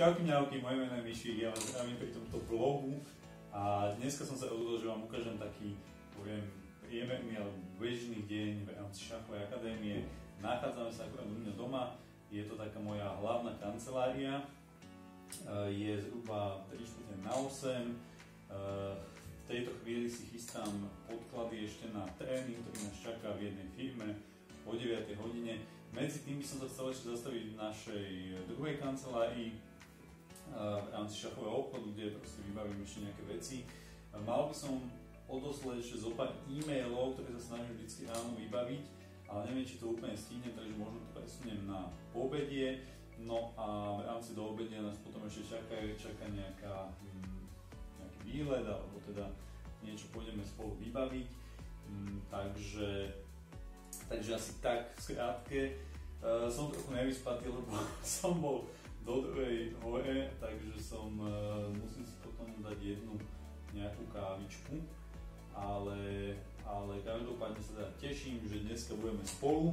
Čauky mňauky, moje meno je Miši, ja vás zdravím pri tomto vlogu a dneska som sa rozhodol, že vám ukážem taký, poviem, priemerný alebo bežný deň v rámci šachovej akadémie. Nachádzame sa akurát u mňa doma, je to taká moja hlavná kancelária, e, je zhruba 3 na 8. E, v tejto chvíli si chystám podklady ešte na tréning, ktorý nás čaká v jednej firme o 9 hodine. Medzi tým by som sa chcel ešte zastaviť v našej druhej kancelárii, v rámci šachového obchodu, kde proste vybavím ešte nejaké veci. Mal by som odoslať ešte zo pár e-mailov, ktoré sa snažím vždy ráno vybaviť, ale neviem, či to úplne stihne, takže možno to presuniem na obedie. No a v rámci do obedia nás potom ešte čaká, čaká nejaká, hm, nejaký výlet, alebo teda niečo pôjdeme spolu vybaviť. Hm, takže, takže asi tak v skrátke. Uh, som trochu nevyspatý, lebo som bol do druhej hore, takže som, uh, musím si potom dať jednu nejakú kávičku, ale, ale každopádne sa teda teším, že dneska budeme spolu.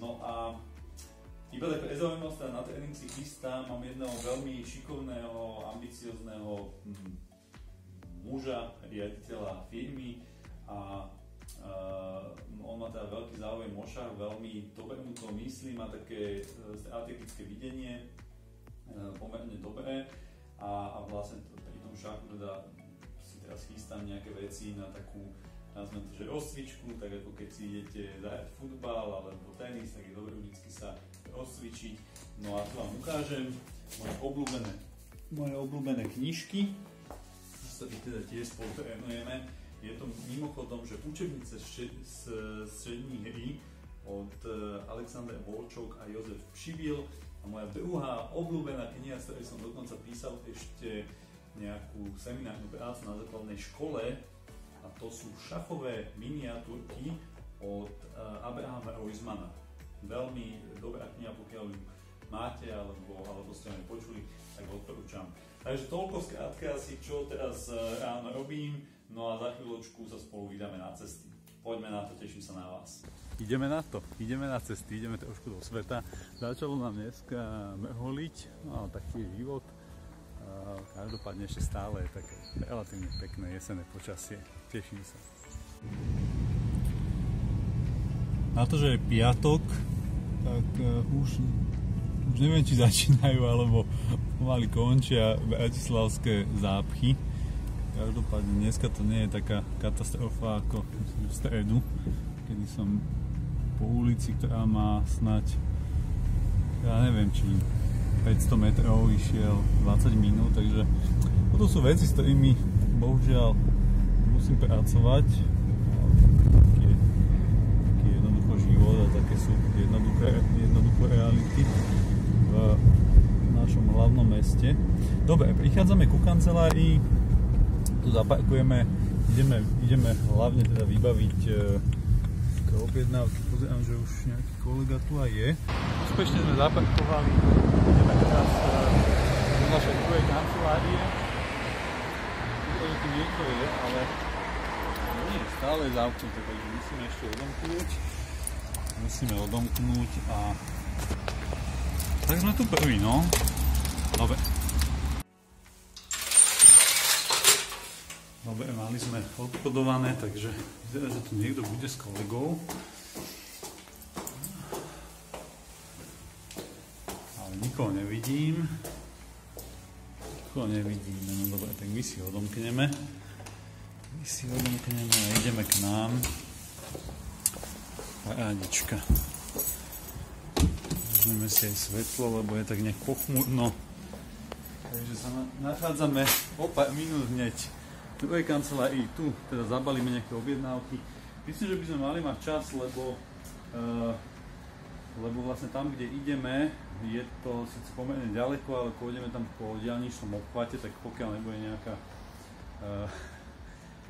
No a iba tak pre zaujímavosť, teda na tréning si chystám, mám jedného veľmi šikovného, ambiciozného hm, muža, riaditeľa firmy a Uh, on má teda veľký záujem o šach, veľmi dobre mu to myslí, má také uh, strategické videnie, E, pomerne dobré a, a vlastne pri tom šachu teda si teraz chystám nejaké veci na takú nazvem to, že rozcvičku, tak ako keď si idete zahrať futbal alebo tenis, tak je dobré vždy sa rozcvičiť. No a tu vám ukážem moje obľúbené, moje obľúbené knižky, sa teda tiež spolu trénujeme. Je to mimochodom, že učebnice z strední hry od e, Alexandra Volčok a Jozef Pšibil a moja druhá obľúbená kniha, z ktorej som dokonca písal ešte nejakú seminárnu prácu na základnej škole, a to sú šachové miniatúrky od uh, Abrahama Roizmana. Veľmi dobrá kniha, pokiaľ ju máte alebo, alebo ste ho nepočuli, tak odporúčam. Takže toľko skrátka asi, čo teraz uh, ráno robím, no a za chvíľočku sa spolu vydáme na cesty. Poďme na to, teším sa na vás ideme na to, ideme na cesty, ideme trošku do sveta. Začalo nám dneska meholiť, no taký život. Každopádne ešte stále je také relatívne pekné jesenné počasie. Teším sa. Na to, že je piatok, tak uh, už, už neviem, či začínajú alebo pomaly končia bratislavské zápchy. Každopádne dneska to nie je taká katastrofa ako v stredu, kedy som po ulici, ktorá má snať, ja neviem, či 500 metrov išiel 20 minút, takže toto sú veci, s ktorými bohužiaľ musím pracovať. Taký je, taký jednoducho život a také sú jednoduché, jednoduché reality v našom hlavnom meste. Dobre, prichádzame ku kancelárii, tu zaparkujeme, ideme, ideme hlavne teda vybaviť nejaké objednávky. Pozerám, že už nejaký kolega tu aj je. Úspešne sme zaparkovali. Ideme teraz eh, do našej druhej kancelárie. Vidíte, že tu niekto je, ale nie je stále zamknuté, takže musíme ešte odomknúť. Musíme odomknúť a tak sme tu prví, no. Dobre. Dobre, mali sme odkodované, takže vyzerá, že tu niekto bude s kolegou. Ale nikoho nevidím. Nikoho nevidíme, no dobre, tak my si odomkneme. My si odomkneme a ideme k nám. Parádička. Vezmeme si aj svetlo, lebo je tak nejak pochmurno. Takže sa nachádzame o pár minút hneď druhej kancelárii, tu teda zabalíme nejaké objednávky. Myslím, že by sme mali mať čas, lebo, uh, lebo vlastne tam, kde ideme, je to síce pomerne ďaleko, ale pôjdeme tam po diálničnom obchvate, tak pokiaľ nebude nejaká, uh,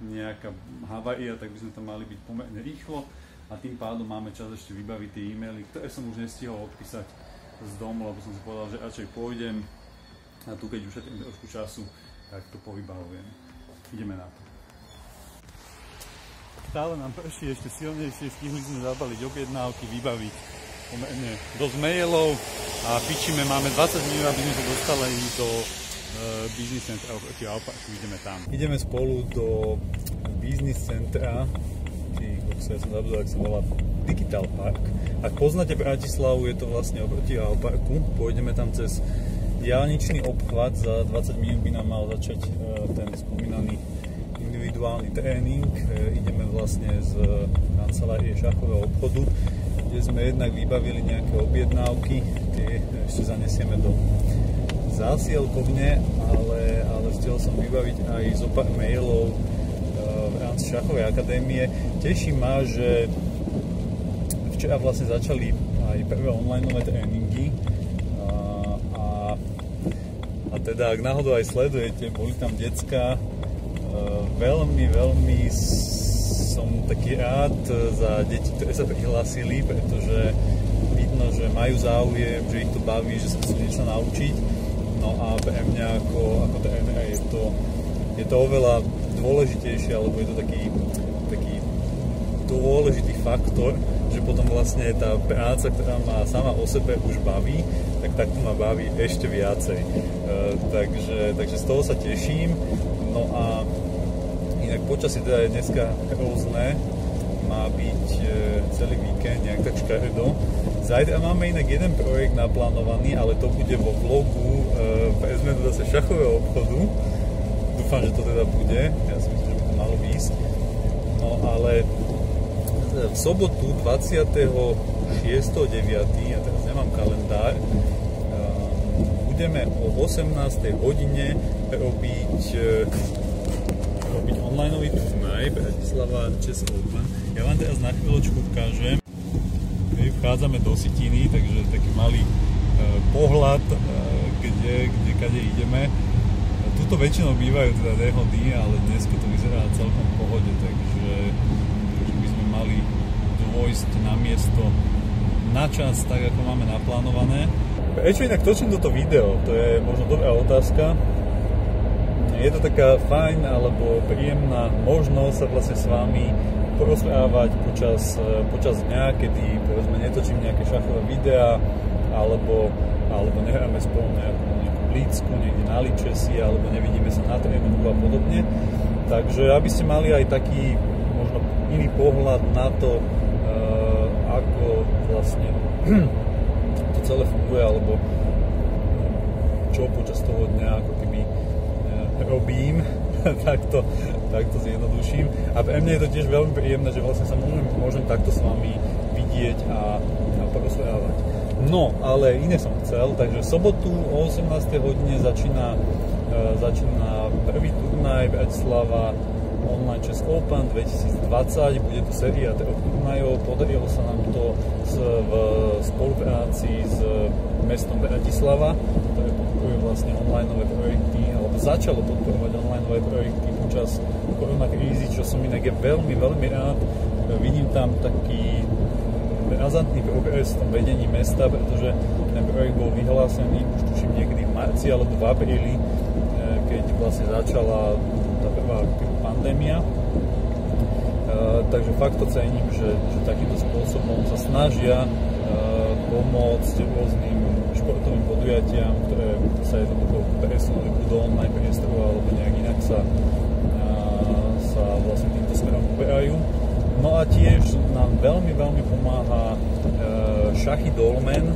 nejaká havária, tak by sme tam mali byť pomerne rýchlo a tým pádom máme čas ešte vybaviť tie e-maily, ktoré som už nestihol odpísať z domu, lebo som si povedal, že radšej pôjdem a tu keď ušetrím trošku času, tak to povybavujem. Ideme na to. Stále nám prší ešte silnejšie, stihli sme zabaliť objednávky, vybaviť pomerne dosť mailov a pičíme, máme 20 minút, aby sme sa dostali do uh, business centra, ideme tam. Ideme spolu do business centra, ty, ja som zabudol, ak sa volá Digital Park. Ak poznáte Bratislavu, je to vlastne oproti Parku. Pôjdeme tam cez diálničný obchvat, za 20 minút by nám mal začať uh, ten spomínaný individuálny tréning. E, ideme vlastne z kancelárie šachového obchodu, kde sme jednak vybavili nejaké objednávky, tie ešte zanesieme do zásielkovne, ale, ale chcel som vybaviť aj zo pár mailov e, v rámci šachovej akadémie. Teší ma, že včera vlastne začali aj prvé online tréningy teda ak náhodou aj sledujete, boli tam decka, veľmi, veľmi som taký rád za deti, ktoré sa prihlásili, pretože vidno, že majú záujem, že ich to baví, že sa chcú niečo naučiť. No a pre mňa ako, ako trénera je to, je to oveľa dôležitejšie, alebo je to taký, taký dôležitý faktor, potom vlastne tá práca, ktorá ma sama o sebe už baví, tak takto ma baví ešte viacej. E, takže, takže z toho sa teším. No a Inak počasie teda je dneska rôzne, má byť e, celý víkend nejak tak škaredo. Zajtra máme inak jeden projekt naplánovaný, ale to bude vo vlogu e, sme to zase šachového obchodu. Dúfam, že to teda bude, ja si myslím, že by to malo výsť. No ale v sobotu 26.9., ja teraz nemám kalendár, e, budeme o 18. hodine robiť e, robiť onlineový turnaj Bratislava Chess Open. Ja vám teraz na chvíľočku ukážem. My vchádzame do Sitiny, takže taký malý e, pohľad, kde, kde kade ideme. Tuto väčšinou bývajú teda nehody, ale dnes to vyzerá celkom v pohode, takže, mali dôjsť na miesto na čas, tak ako máme naplánované. Prečo inak točím toto video? To je možno dobrá otázka je to taká fajn alebo príjemná možnosť sa vlastne s vami porozprávať počas, počas dňa, kedy povedzme netočím nejaké šachové videá alebo, alebo nehráme spolu nejakú, nejakú blícku niekde na ličesi alebo nevidíme sa na tréningu a podobne. Takže aby ste mali aj taký iný pohľad na to, e, ako vlastne to celé funguje alebo čo počas toho dňa ako keby robím, tak, to, tak to zjednoduším. A pre mňa je to tiež veľmi príjemné, že vlastne sa môžem, môžem takto s vami vidieť a, a porozprávať. No, ale iné som chcel, takže v sobotu o 18. hodine začína, e, začína prvý turnaj Bratislava Online Chess Open 2020. Bude to séria troch turnajov. Podarilo sa nám to v spolupráci s mestom Bratislava, ktoré podporuje vlastne online projekty začalo podporovať online projekty počas koronakrízy, čo som inak je veľmi, veľmi rád. Vidím tam taký razantný progres v tom vedení mesta, pretože ten projekt bol vyhlásený už tuším niekedy v marci alebo v apríli, eh, keď vlastne začala pandémia. Eh, takže fakt to cením, že, že takýmto spôsobom sa snažia eh, pomôcť rôznym športovým podujatiam, ktoré sa jednoducho presunuli buď do online priestoru alebo nejak inak sa, sa vlastne týmto smerom uberajú. No a tiež nám veľmi, veľmi pomáha e, Šachy Dolmen, e,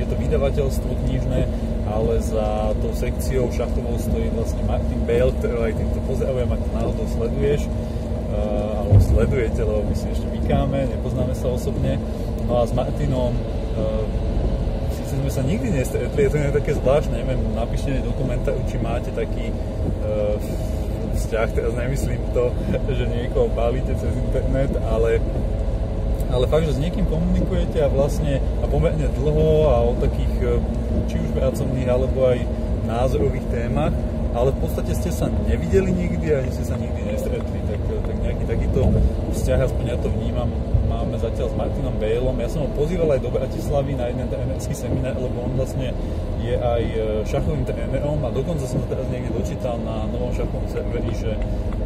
je to vydavateľstvo knižné, ale za tou sekciou šachovou stojí vlastne Martin Bale, ktorého aj týmto pozdravujem, ak to náhodou sleduješ, e, alebo sledujete, lebo my si ešte vykáme, nepoznáme sa osobne. No a s Martinom sme sa nikdy nestretli, je to nie také zvláštne, neviem, napíšte do komentáru, či máte taký uh, vzťah, teraz nemyslím to, že niekoho bavíte cez internet, ale, ale fakt, že s niekým komunikujete a vlastne a pomerne dlho a o takých e, či už pracovných alebo aj názorových témach, ale v podstate ste sa nevideli nikdy a ste sa nikdy nestretli, tak, tak nejaký takýto vzťah, aspoň ja to vnímam, máme zatiaľ s Martinom Baleom. Ja som ho pozýval aj do Bratislavy na jeden trénerský seminár, lebo on vlastne je aj e, šachovým trénerom a dokonca som to teraz niekde dočítal na novom šachovom serveri, že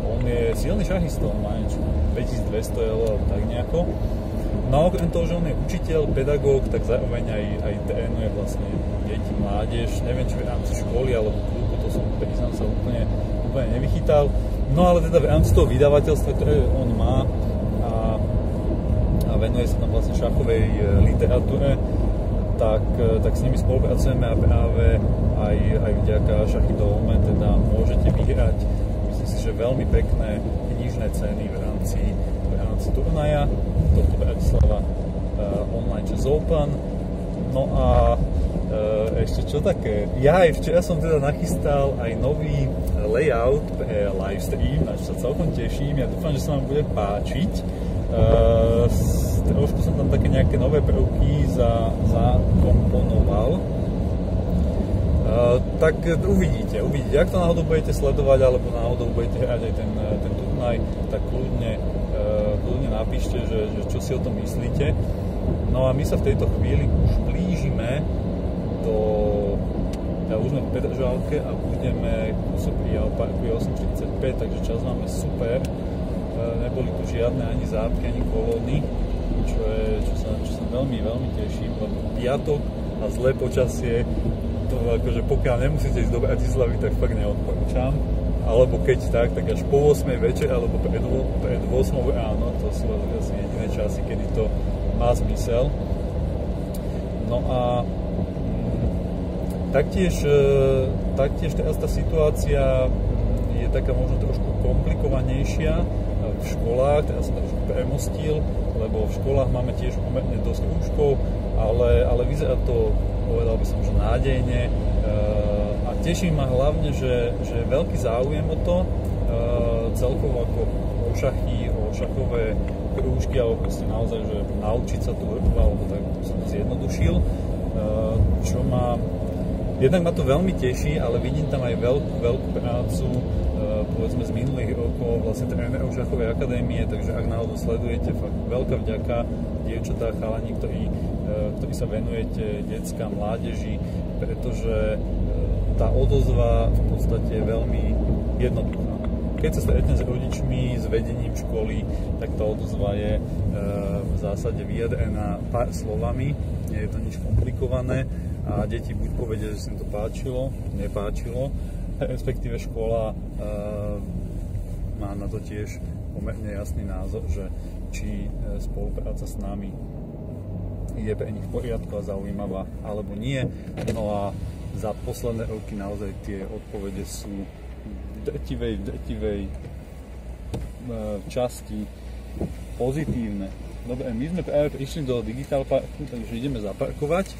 on je silný šachista, má niečo 2200 eur, tak nejako. No okrem toho, že on je učiteľ, pedagóg, tak zároveň aj, aj trénuje vlastne deti, mládež, neviem či v rámci školy alebo klubu, to som priznám sa úplne, úplne nevychytal. No ale teda v rámci toho vydavateľstva, ktoré on má a, a venuje sa tam vlastne šachovej e, literatúre, tak, e, tak s nimi spolupracujeme a práve aj, aj vďaka Šachy Dome teda môžete vyhrať myslím si, že veľmi pekné knižné ceny v rámci, v rámci turnaja tohto Bratislava uh, Online Jazz Open. No a uh, ešte čo také? Ja aj včera som teda nachystal aj nový layout pre livestream, na čo sa celkom teším. Ja dúfam, že sa vám bude páčiť. Trošku som tam také nejaké nové prvky za, zakomponoval. Tak uvidíte, uvidíte, ak to náhodou budete sledovať, alebo náhodou budete hrať aj ten, ten turnaj, tak kľudne napíšte, že, že čo si o tom myslíte. No a my sa v tejto chvíli už blížime do ja už sme v Petržalke a budeme kúsok pri Alparku 8.45, takže čas máme super. Neboli tu žiadne ani zápky, ani kolóny čo, je, čo, sa, čo sa veľmi, veľmi teším, lebo piatok a zlé počasie, to akože pokiaľ nemusíte ísť do Bratislavy, tak fakt neodporúčam. Alebo keď tak, tak až po 8 večer, alebo pred, pred 8 ráno, to sú asi jediné časy, kedy to má zmysel. No a mm, taktiež, e, taktiež teraz tá situácia je taká možno trošku komplikovanejšia v školách, teraz som trošku premostil, lebo v školách máme tiež pomerne dosť krúžkov, ale, ale vyzerá to, povedal by som, že nádejne e, a teší ma hlavne, že, že je veľký záujem o to, e, celkovo ako o šachy, šachové krúžky, alebo proste naozaj, že naučiť sa tú hru, alebo tak som to zjednodušil, e, čo ma Jednak ma to veľmi teší, ale vidím tam aj veľkú, veľkú prácu povedzme z minulých rokov vlastne trénerov šachovej akadémie, takže ak náhodou sledujete, fakt veľká vďaka dievčatá, chalani, ktorí, e, ktorí sa venujete detská mládeži, pretože tá odozva v podstate je veľmi jednoduchá. Keď sa stretne s rodičmi, s vedením školy, tak tá odozva je e, v zásade vyjadrená pár slovami, nie je to nič komplikované a deti buď povedia, že sa im to páčilo, nepáčilo, respektíve škola uh, má na to tiež pomerne jasný názor, že či uh, spolupráca s nami je pre nich v poriadku a zaujímavá alebo nie. No a za posledné roky naozaj tie odpovede sú v drtivej, v drtivej uh, časti pozitívne. Dobre, my sme práve do Digital Parku, takže ideme zaparkovať.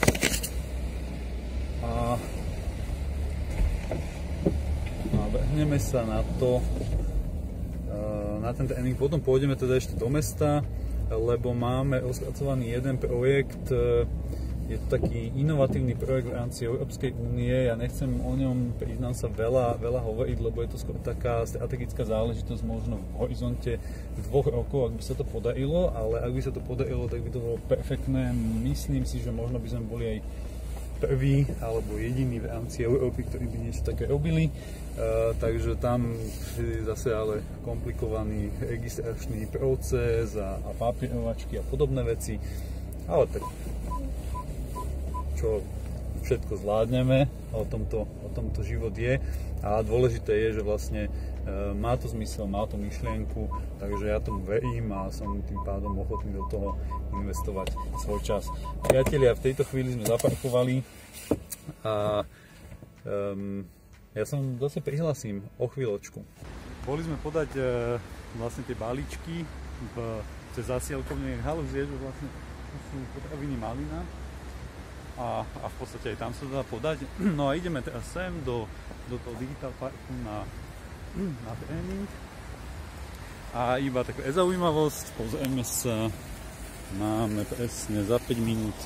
A vrhneme sa na to, eh, na ten tréning, potom pôjdeme teda ešte do mesta, lebo máme rozpracovaný jeden projekt, eh, je to taký inovatívny projekt v rámci Európskej únie. Ja nechcem o ňom, priznám sa, veľa, veľa hovoriť, lebo je to skôr taká strategická záležitosť možno v horizonte dvoch rokov, ak by sa to podarilo, ale ak by sa to podarilo, tak by to bolo perfektné. Myslím si, že možno by sme boli aj prvý alebo jediný v rámci Európy, ktorí by niečo také robili. Uh, takže tam je zase ale komplikovaný registračný proces a, a papierovačky a podobné veci. Ale tak čo všetko zvládneme, o tomto, o tomto život je. A dôležité je, že vlastne e, má to zmysel, má to myšlienku, takže ja tomu verím a som tým pádom ochotný do toho investovať svoj čas. Priatelia, v tejto chvíli sme zaparkovali a um, ja som zase prihlasím o chvíľočku. Boli sme podať e, vlastne tie balíčky v, cez zasielkovne halus je, že vlastne sú potraviny malina a, a v podstate aj tam sa dá podať. No a ideme teraz sem do, do toho Digital Parku na, na tréning. A iba taká zaujímavosť, pozrieme sa, máme presne za 5 minút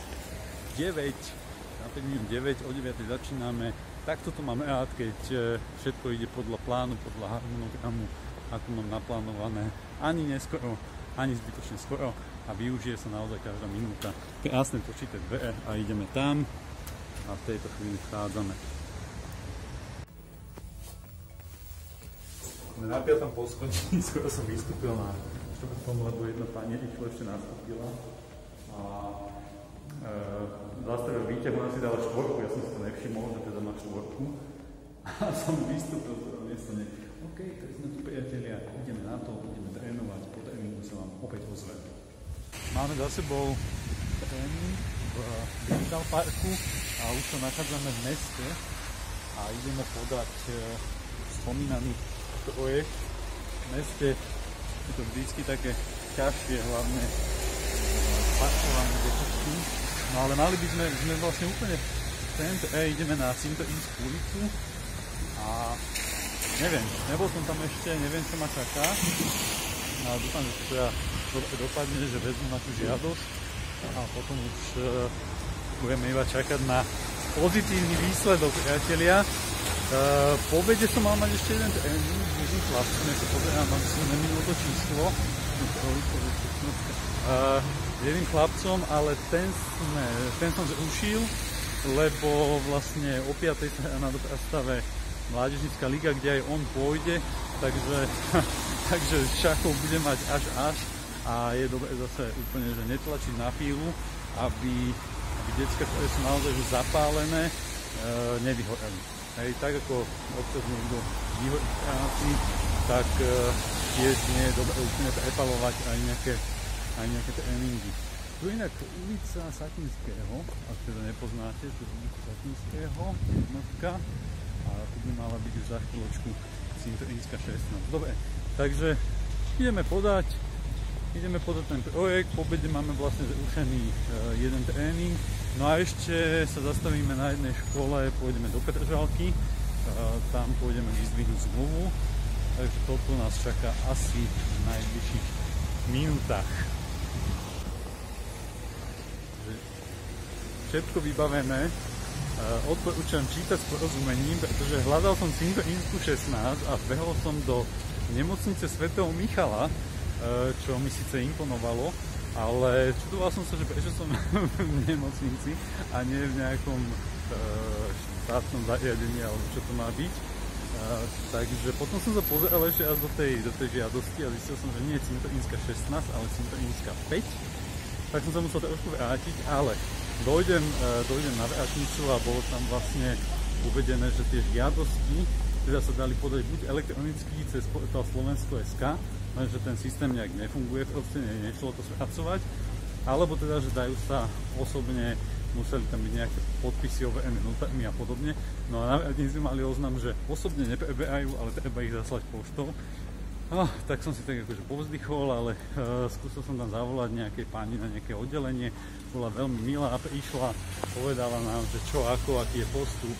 9, za 5 minút 9, o 9 začíname. Takto to máme rád, keď e, všetko ide podľa plánu, podľa harmonogramu, ako mám naplánované. Ani neskoro, ani zbytočne skoro a využije sa naozaj každá minúta. Krásne točíte dvere a ideme tam a v tejto chvíli vchádzame. Sme na piatom poschodí, skoro som vystúpil na štvrtom, lebo jedna pani rýchlo ešte nastúpila. a e, zastavil výťah, ona si dala štvorku, ja som si to nevšimol, že teda má štvorku. A som vystúpil z toho miesta, OK, tak sme tu priatelia, ideme na to, ideme trénovať, po tréningu sa vám opäť ozvem. Máme za sebou tréning v Digital Parku a už sa nachádzame v meste a ideme podať e, spomínaný projekt. V meste je to vždycky také ťažšie, hlavne parkovanie všetky. No ale mali by sme, sme vlastne úplne tento, e, ideme na Sintoínsku ulicu a neviem, nebol som tam ešte, neviem čo ma čaká. No, dúfam, že to teda dopadne, že vezmu na tú žiadosť a potom už uh, budeme iba čakať na pozitívny výsledok, priatelia. Uh, po obede som mal mať ešte jeden tréning s jedným chlapcom, ja sa pozerám, aby som neminul to číslo. S jedným chlapcom, ale ten, sme, ten som zrušil, lebo vlastne o 5. sa na doprastave Mládežnická liga, kde aj on pôjde, takže, takže šachov bude mať až až a je dobre zase úplne, že netlačiť na pílu, aby, aby detská, ktoré sú naozaj už zapálené, e, nevyhoreli. Hej, tak ako občas niekto vyhorí práci, tak e, tiež nie je dobre úplne prepalovať aj nejaké, aj nejaké tréningy. Tu inak ulica Satinského, ak teda nepoznáte, tu je ulica Satinského, jednotka, a tu by mala byť už za chvíľočku Sintoínska 16. Dobre, takže ideme podať, ideme podať ten projekt, po obede máme vlastne zrušený e, jeden tréning, no a ešte sa zastavíme na jednej škole, pôjdeme do Petržalky, e, tam pôjdeme vyzdvihnúť zmluvu, takže toto nás čaká asi v najbližších minútach. Všetko vybavené, odporúčam čítať s porozumením, pretože hľadal som Insku 16 a behol som do nemocnice svätého Michala, E, čo mi síce imponovalo, ale čudoval som sa, že prečo som v nemocnici a nie v nejakom e, štátnom zariadení, alebo čo to má byť. Uh, takže potom som sa pozeral ešte až do tej, do tej žiadosti a zistil som, že nie je Cintoínska 16, ale Cintoínska 5. Tak som sa musel trošku vrátiť, ale dojdem, uh, dojdem na vráčnicu a bolo tam vlastne uvedené, že tie žiadosti teda sa dali podať buď elektronicky cez portál Slovensko.sk, že ten systém nejak nefunguje, proste ne, nešlo to spracovať, alebo teda, že dajú sa osobne, museli tam byť nejaké podpisy o notami a podobne. No a na sme mali oznam, že osobne nepreberajú, ale treba ich zaslať poštou. No, tak som si tak akože povzdychol, ale uh, skúsil som tam zavolať nejakej pani na nejaké oddelenie. Bola veľmi milá, prišla, povedala nám, že čo, ako, aký je postup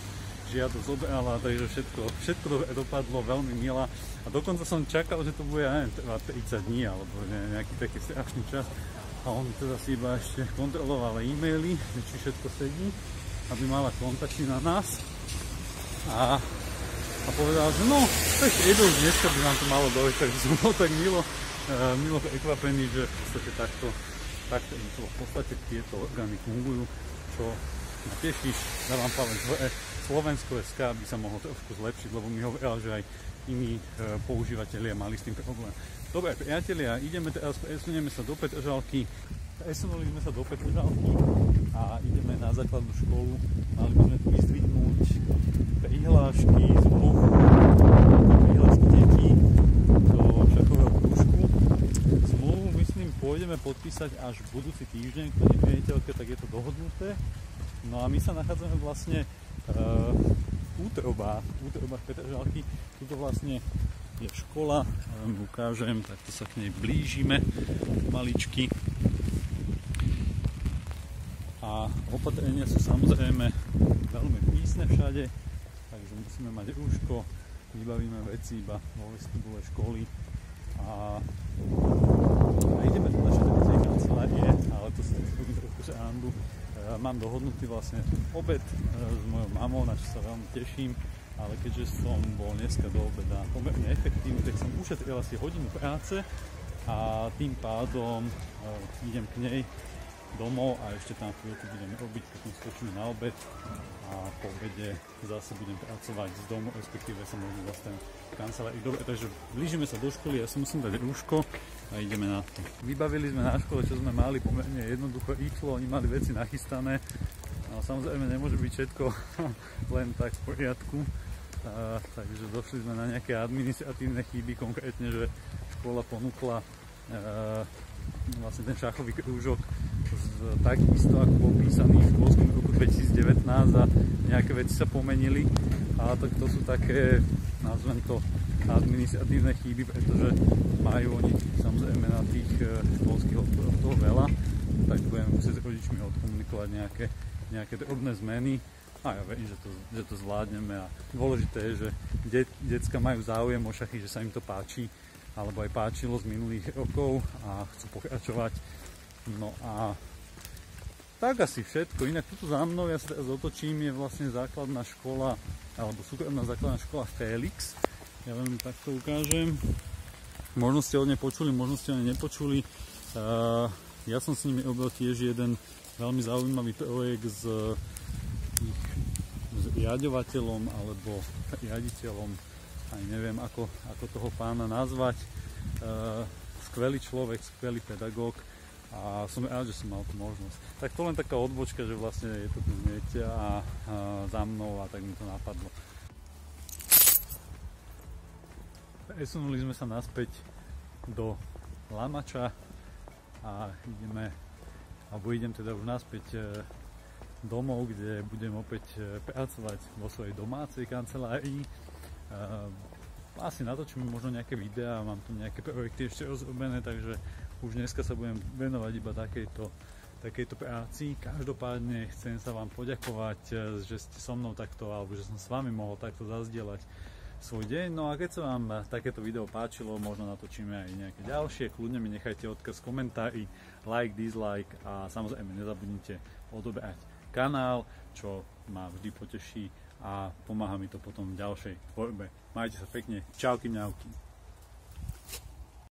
žiadosť obrala, takže všetko, všetko dopadlo veľmi milá. A dokonca som čakal, že to bude, neviem, 30 dní alebo nejaký taký strašný čas. A on teda si iba ešte kontroloval e-maily, či všetko sedí, aby mala kontakty na nás. A, a povedal, že no, tak jedou dneska by nám to malo dojsť, takže som bol tak milo, uh, milo prekvapený, že v podstate takto, takto v podstate tieto orgány fungujú, čo ma teší, dávam palec hore Slovensko.sk by sa mohlo trošku zlepšiť, lebo mi hovorila, že aj iní e, používateľia mali s tým problém. Dobre, priatelia, ideme teraz, presunieme sa do Petržalky. Presunuli sme sa do Petržalky a ideme na základnú školu. Mali by sme tu vyzdvihnúť prihlášky, zmluv, prihlášky detí do šachového krúžku. Zmluvu, myslím, pôjdeme podpísať až budúci týždeň, pani riaditeľke, tak je to dohodnuté. No a my sa nachádzame vlastne uh, útroba, útroba Petržalky. Tuto vlastne je škola, vám ukážem, takto sa k nej blížime maličky. A opatrenia sú samozrejme veľmi prísne všade, takže musíme mať rúško, vybavíme veci iba vo vestibule školy a, a ideme do našej kancelárie, ale to si robím trošku srandu mám dohodnutý vlastne obed e, s mojou mamou, na čo sa veľmi teším, ale keďže som bol dneska do obeda pomerne efektívny, tak som ušetril asi hodinu práce a tým pádom uh, idem k nej domov a ešte tam chvíľku budeme robiť, potom skočíme na obed a po obede zase budem pracovať z domu, respektíve sa možno zastavím v kancelárii. Dobre, takže blížime sa do školy, ja si musím dať rúško a ideme na to. Vybavili sme na škole, čo sme mali pomerne jednoducho rýchlo, oni mali veci nachystané, ale samozrejme nemôže byť všetko len tak v poriadku. A, takže došli sme na nejaké administratívne chyby, konkrétne, že škola ponúkla a, vlastne ten šachový krúžok z, takisto ako bol písaný v školskom roku 2019 a nejaké veci sa pomenili a tak to sú také, nazvem to, administratívne chyby, pretože majú oni samozrejme na tých e, školských toho veľa, tak budeme musieť s rodičmi odkomunikovať nejaké, nejaké drobné zmeny a ja verím, že to, že to zvládneme a dôležité je, že de, decka majú záujem o šachy, že sa im to páči alebo aj páčilo z minulých rokov a chcú pokračovať. No a tak asi všetko. Inak tuto za mnou, ja sa teraz otočím, je vlastne základná škola, alebo súkromná základná škola Felix. Ja vám takto ukážem. Možno ste o nej počuli, možno ste o nej nepočuli. Ja som s nimi robil tiež jeden veľmi zaujímavý projekt s ich s riadovateľom alebo riaditeľom aj neviem ako, ako toho pána nazvať. Skvelý človek, skvelý pedagóg a som rád, že som mal tú možnosť. Tak to len taká odbočka, že vlastne je to tu hneď a, a za mnou a tak mi to napadlo. Presunuli sme sa naspäť do Lamača a ideme, alebo idem teda už naspäť e, domov, kde budem opäť e, pracovať vo svojej domácej kancelárii Ehm, asi natočím možno nejaké videá, mám tu nejaké projekty ešte rozrobené, takže už dneska sa budem venovať iba takejto, takejto práci. Každopádne chcem sa vám poďakovať, že ste so mnou takto, alebo že som s vami mohol takto zazdieľať svoj deň. No a keď sa vám takéto video páčilo, možno natočíme aj nejaké ďalšie, kľudne mi nechajte odkaz komentári, like, dislike a samozrejme nezabudnite odoberať kanál, čo ma vždy poteší a pomáha mi to potom v ďalšej tvorbe. Majte sa pekne. Čauky, mňauky.